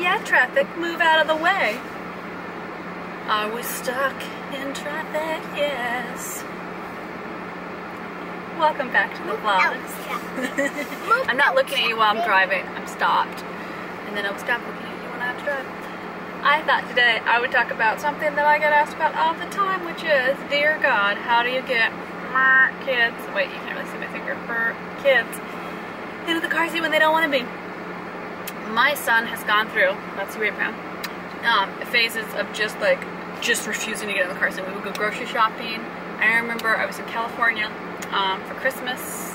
Yeah, traffic, move out of the way. Are we stuck in traffic? Yes. Welcome back to the vlog. I'm not looking at you while I'm driving. I'm stopped. And then I'll stop looking at you when I have to drive. I thought today I would talk about something that I get asked about all the time, which is, dear God, how do you get kids, wait, you can't really see my finger, for kids into the car seat when they don't want to be. My son has gone through, that's the right pound, um, phases of just like, just refusing to get in the car So We would go grocery shopping. I remember I was in California um, for Christmas,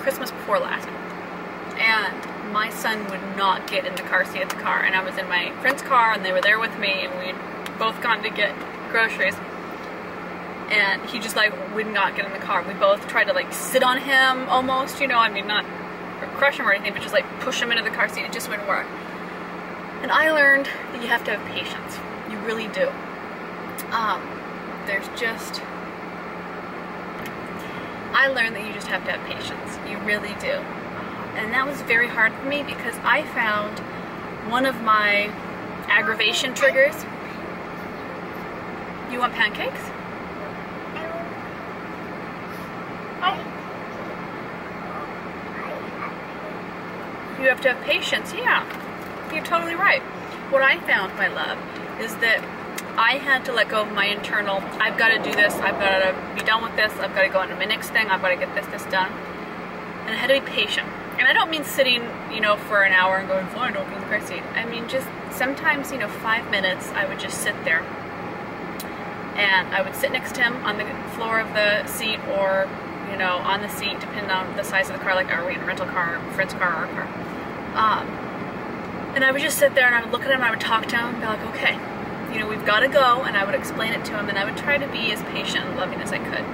Christmas before last. And my son would not get in the car seat of the car. And I was in my friend's car and they were there with me and we'd both gone to get groceries. And he just like would not get in the car. We both tried to like sit on him almost, you know, I mean, not crush him or anything, but just like push him into the car seat. It just wouldn't work. And I learned that you have to have patience. You really do. Um, there's just I learned that you just have to have patience. You really do. And that was very hard for me because I found one of my aggravation triggers. You want pancakes? You have to have patience, yeah. You're totally right. What I found, my love, is that I had to let go of my internal, I've got to do this, I've got to be done with this, I've got to go on to my next thing, I've got to get this, this done. And I had to be patient. And I don't mean sitting, you know, for an hour and going, fine, in the car seat. I mean, just sometimes, you know, five minutes, I would just sit there. And I would sit next to him on the floor of the seat or, you know, on the seat, depending on the size of the car, like are we in a rental car, friend's car, or our car. Um, and I would just sit there and I would look at him and I would talk to him and be like, okay, you know, we've got to go, and I would explain it to him, and I would try to be as patient and loving as I could.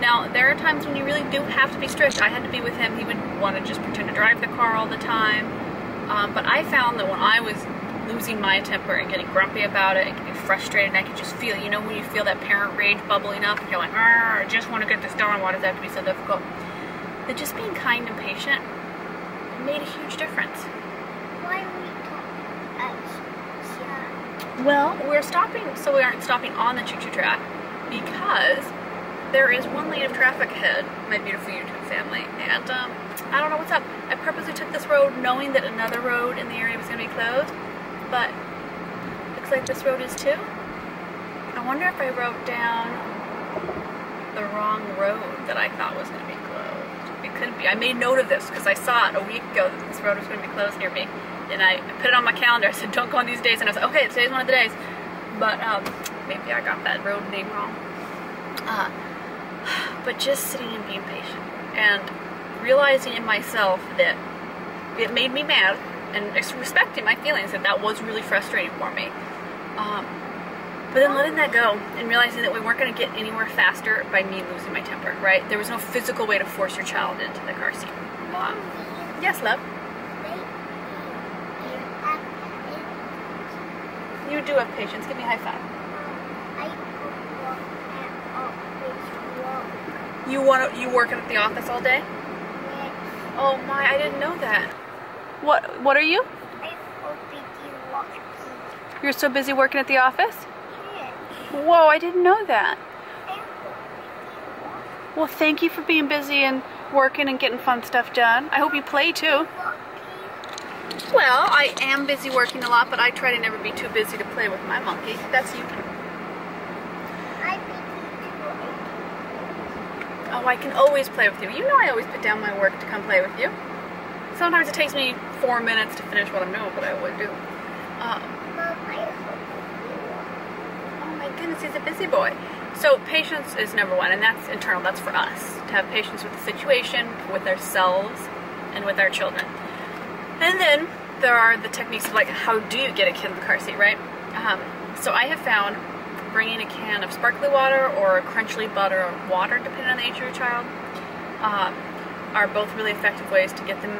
Now, there are times when you really do have to be strict. I had to be with him. He would want to just pretend to drive the car all the time. Um, but I found that when I was losing my temper and getting grumpy about it and getting frustrated, and I could just feel, you know, when you feel that parent rage bubbling up, and you're like, I just want to get this done. Why does that have to be so difficult? That just being kind and patient made a huge difference. Why are we talking well, we're stopping so we aren't stopping on the choo-choo track because there is one lane of traffic ahead, my beautiful YouTube family, and um, I don't know what's up. I purposely took this road knowing that another road in the area was going to be closed, but looks like this road is too. I wonder if I wrote down the wrong road that I thought was going to be closed. It could be. I made note of this because I saw it a week ago that this road was going to be closed near me and I put it on my calendar. I said, don't go on these days. And I was like, okay, today's one of the days. But um, maybe I got that road name wrong. Uh, but just sitting and being patient and realizing in myself that it made me mad and respecting my feelings that that was really frustrating for me. Um, but then letting that go and realizing that we weren't going to get anywhere faster by me losing my temper, right? There was no physical way to force your child into the car seat. Um, yes, love. You do have patience. Give me a high five. You want to, you working at the office all day? Oh my, I didn't know that. What what are you? You're so busy working at the office? Whoa, I didn't know that. Well, thank you for being busy and working and getting fun stuff done. I hope you play too. Well, I am busy working a lot, but I try to never be too busy to play with my monkey. That's you. Oh, I can always play with you. You know I always put down my work to come play with you. Sometimes it takes me four minutes to finish what I'm doing, but I would do. Um, my goodness, he's a busy boy. So patience is number one, and that's internal. That's for us to have patience with the situation, with ourselves, and with our children. And then there are the techniques of like how do you get a kid in the car seat, right? Um, so I have found bringing a can of sparkly water or crunchly butter or water, depending on the age of your child, um, are both really effective ways to get them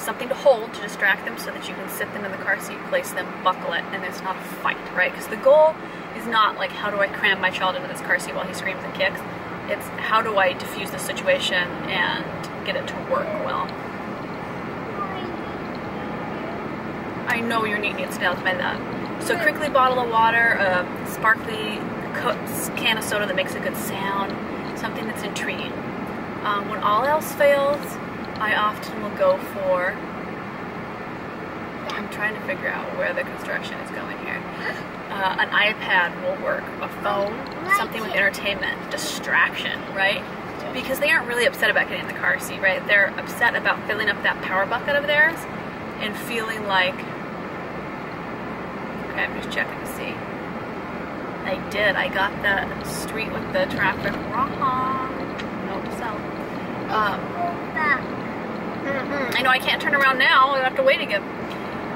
something to hold to distract them so that you can sit them in the car seat, place them, buckle it, and it's not a fight, right? Because the goal is not like how do I cram my child into this car seat while he screams and kicks. It's how do I diffuse the situation and get it to work well. I know your neat needs nails, my love. So crinkly bottle of water, a sparkly can of soda that makes a good sound, something that's intriguing. Um, when all else fails, I often will go for. I'm trying to figure out where the construction is going here. Uh, an iPad will work, a phone, something with entertainment, distraction, right? Because they aren't really upset about getting in the car seat, right? They're upset about filling up that power bucket of theirs and feeling like. Okay, I'm just checking to see. I did. I got the street with the traffic wrong. To self. Um. I know I can't turn around now. I have to wait again.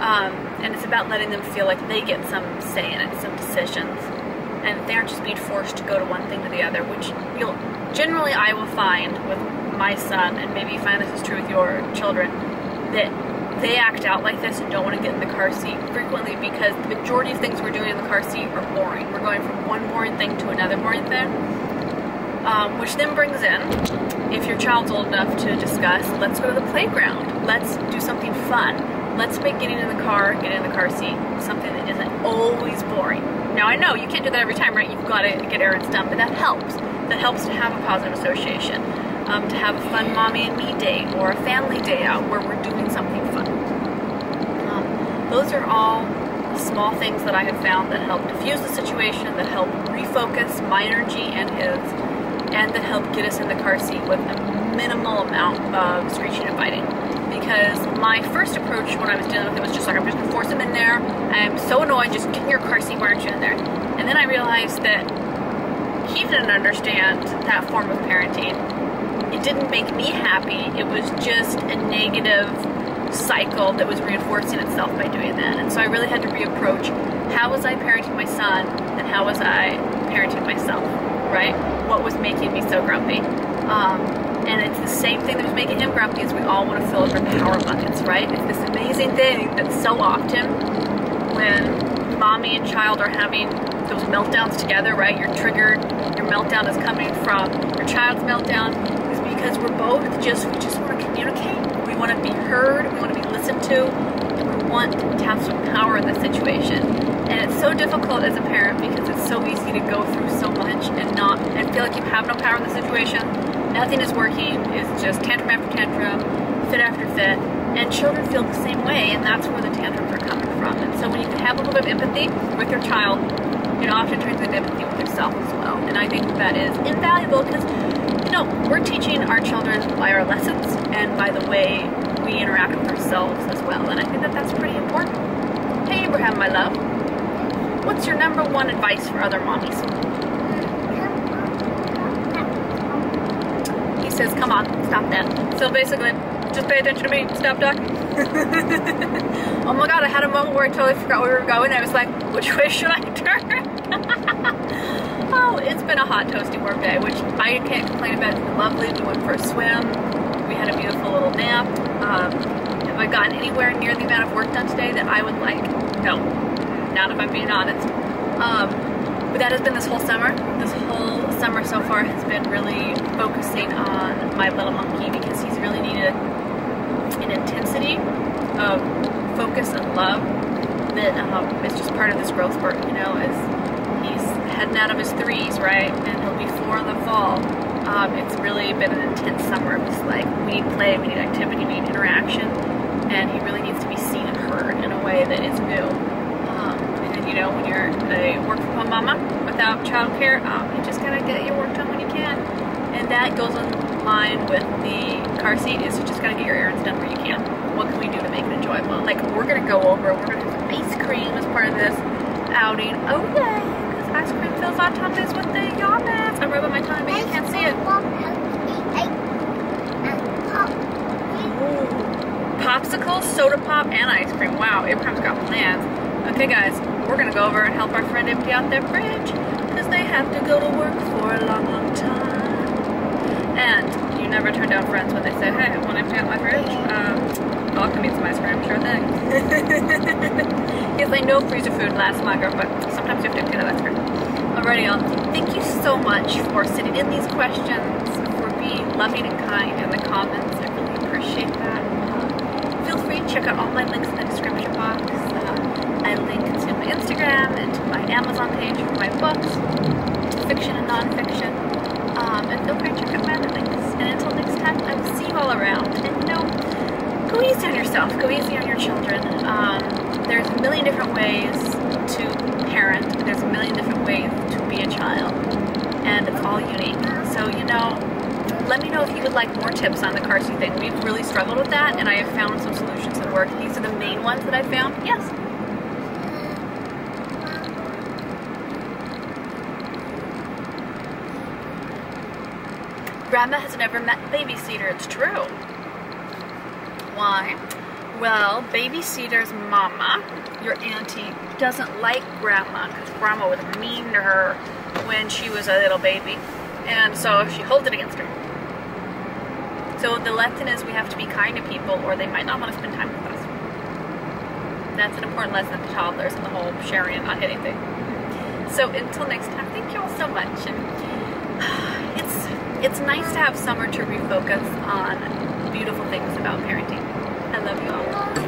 Um, and it's about letting them feel like they get some say in it, some decisions, and they aren't just being forced to go to one thing or the other. Which you'll generally, I will find with my son, and maybe you find this is true with your children, that they act out like this and don't want to get in the car seat frequently because the majority of things we're doing in the car seat are boring. We're going from one boring thing to another boring thing. Um, which then brings in, if your child's old enough to discuss, let's go to the playground. Let's do something fun. Let's make getting in the car, getting in the car seat, something that isn't always boring. Now I know you can't do that every time, right? You've got to get errands done, but that helps. That helps to have a positive association. Um, to have a fun mommy and me day or a family day out where we're doing something fun. Um, those are all small things that I have found that help diffuse the situation, that help refocus my energy and his, and that help get us in the car seat with a minimal amount of screeching and fighting. Because my first approach when I was dealing with it was just like, I'm just gonna force him in there. I'm so annoyed, just get in your car seat, why aren't you in there? And then I realized that he didn't understand that form of parenting. It didn't make me happy. It was just a negative cycle that was reinforcing itself by doing that. And so I really had to reapproach how was I parenting my son and how was I parenting myself, right? What was making me so grumpy? Um, and it's the same thing that was making him grumpy is we all want to fill up our power buckets, right? It's this amazing thing that so often when mommy and child are having those meltdowns together, right? You're triggered, your meltdown is coming from your child's meltdown, is because we're both just, we just want to communicate. We want to be heard, we want to be listened to, and we want to have some power in the situation. And it's so difficult as a parent because it's so easy to go through so much and not, and feel like you have no power in the situation. Nothing is working, it's just tantrum after tantrum, fit after fit, and children feel the same way, and that's where the tantrums are coming from. And so when you can have a little bit of empathy with your child, it often turns into empathy with yourself as well. And I think that is invaluable because, you know, we're teaching our children by our lessons and by the way we interact with ourselves as well. And I think that that's pretty important. Hey, Abraham, my love, what's your number one advice for other mommies? He says, come on, stop that. So basically, just pay attention to me, stop talking. oh my god, I had a moment where I totally forgot where we were going. I was like, which way should I turn? oh, it's been a hot, toasty, warm day, which I can't complain about. It's been lovely. We went for a swim. We had a beautiful little nap. Um, have I gotten anywhere near the amount of work done today that I would like? No. Not if I'm being honest. Um, but that has been this whole summer. This whole summer so far has been really focusing on my little monkey because he's really needed an intensity of focus and love that um, is just part of this growth spurt, you know, as he's heading out of his threes, right? And he'll be four in the fall. Um, it's really been an intense summer of just like, we need play, we need activity, we need interaction, and he really needs to be seen and heard in a way that is new. You know, when you're a work from home mama without childcare, um, you just gotta get your work done when you can. And that goes in line with the car seat is you just gotta get your errands done where you can. What can we do to make it enjoyable? Like we're gonna go over, we're gonna have ice cream as part of this outing. Oh yay! Because ice cream fills our tummies with the yarmouths. I'm rubbing my tummy, but you can't see it. Popsicles, soda pop, and ice cream. Wow, Abraham's got plans. Okay, guys, we're gonna go over and help our friend empty out their fridge because they have to go to work for a long, long time. And you never turn down friends when they say, "Hey, I want to empty out my fridge? Um, I'll come eat some ice cream. Sure thing." yes, I know freezer food lasts longer, but sometimes you have to empty that ice cream. Alrighty, y'all. Thank you so much for sending in these questions, for being loving and kind in the comments. I really appreciate that. Um, feel free to check out all my links in the description box. Amazon page for my books, fiction and nonfiction. Um, and feel free to check my links. And until next time, I will see you all around. And you know, go easy on yourself. Go easy on your children. Um, there's a million different ways to parent. There's a million different ways to be a child. And it's all unique. So, you know, let me know if you would like more tips on the car seat thing. We've really struggled with that, and I have found some solutions that work. These are the main ones that I found. Yes. Grandma has never met babysitter. It's true. Why? Well, babysitter's mama, your auntie, doesn't like grandma because grandma was mean to her when she was a little baby. And so she holds it against her. So the lesson is we have to be kind to people or they might not want to spend time with us. That's an important lesson to toddlers and the whole sharing and not hitting thing. So until next time, thank you all so much. And it's it's nice to have summer to refocus on beautiful things about parenting. I love you all.